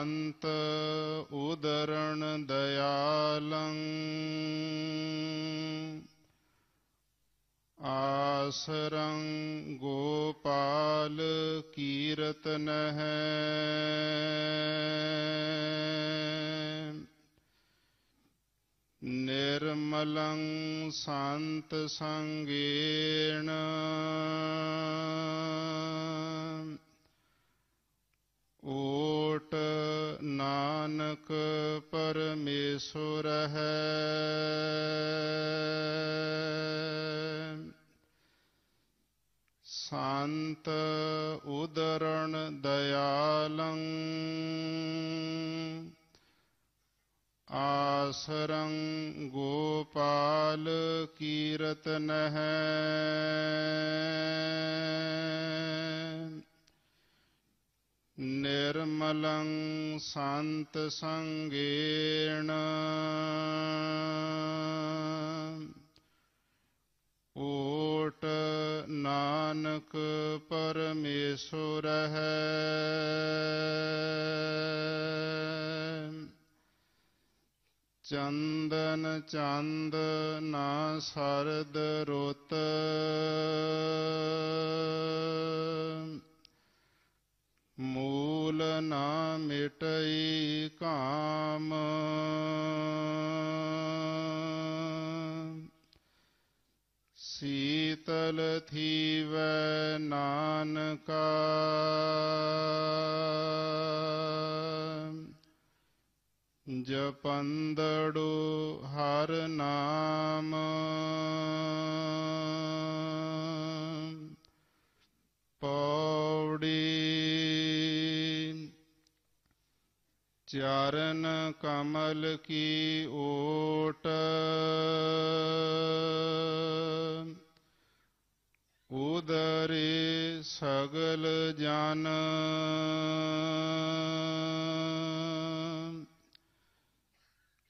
ਸੰਤ ਉਦਰਣ ਦਇਆਲੰ ਆਸਰੰ ਗੋਪਾਲ ਕੀਰਤਨ ਹੈ ਨਿਰਮਲੰ ਸੰਤ ਸੰਗੇਣ ਓਟ ਨਾਨਕ ਪਰਮੇਸ਼ੁਰ ਹੈ। ਸੰਤ ਉਦਰਣ ਦਇਆਲੰ ਆਸਰੰ ਗੋਪਾਲ ਕੀਰਤਨ ਹੈ ਨਿਰਮਲੰ ਸੰਤ ਸੰਗੇਣ। ਓਟ ਨਾਨਕ ਪਰਮੇਸ਼ੁਰ ਹੈ ਚੰਦਨ ਚੰਦ ਨਾ ਸਰਦ ਰੁੱਤ। ਸੀਤਲ ਥੀਵੈ ਨਾਨਕਾ। ਜਪੰਦੜੂ ਹਰ ਨਾਮ। ਪੌੜੀ ਚਰਨ ਕਮਲ ਕੀ ਓਟ। ਸਗਲ ਜਨ।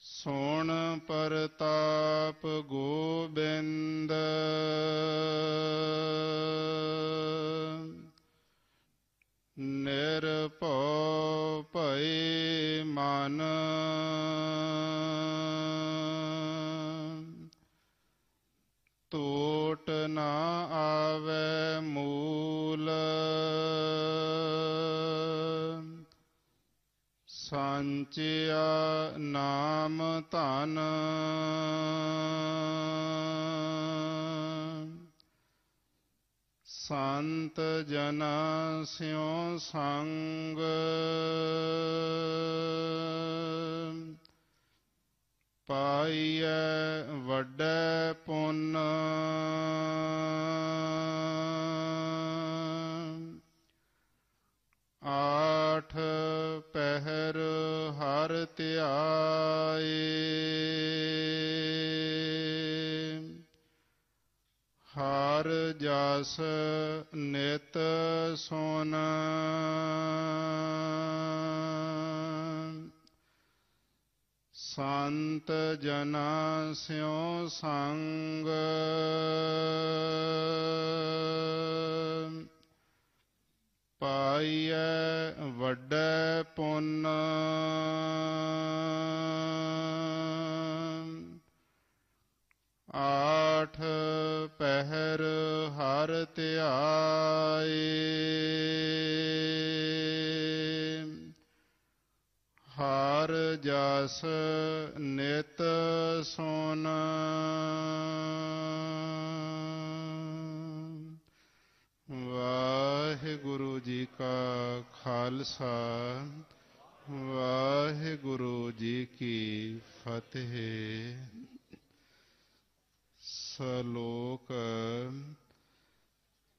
ਸੋਣ ਪਰਤਾਪ ਗੋਬਿੰਦ। ਪੰਚਿਆ ਨਾਮ ਧਨ। ਸੰਤ ਜਨਾ ਸਿਉ ਸੰਗ। ਪਾਈਐ ਵੱਡੈ ਪੁੰਨ। ਜਸ ਨਿਤ ਸੁਨ। ਸੰਤ ਜਨਾ ਸਿਉ ਸੰਗ। ਹਰ ਜਸ ਨਿਤ ਸੁਨ। ਵਾਹਿਗੁਰੂ ਜੀ ਕਾ ਖਾਲਸਾ, ਵਾਹਿਗੁਰੂ ਜੀ ਕੀ ਫਤਿਹ। ਸ਼ਲੋਕ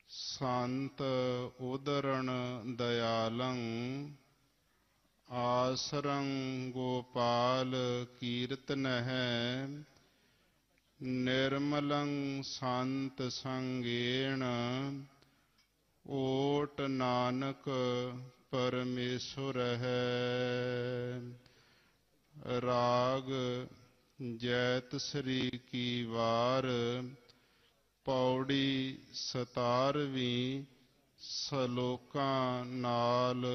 ਸੰਤ ਉਦਰਣ ਦਇਆਲੰ ਆਸਰੰ ਗੋਪਾਲ ਕੀਰਤਨ ਹੈ ਨਿਰਮਲੰ ਸੰਤ ਸੰਗੇਣ, ਓਟ ਨਾਨਕ ਪਰਮੇਸ਼ੁਰ ਹੈ ਰਾਗ, ਜੈਤ ਸ੍ਰੀ ਕੀ ਵਾਰ, ਪੌੜੀ ਸਤਾਰਵੀਂ ਸਲੋਕਾਂ ਨਾਲ।